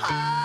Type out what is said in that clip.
好。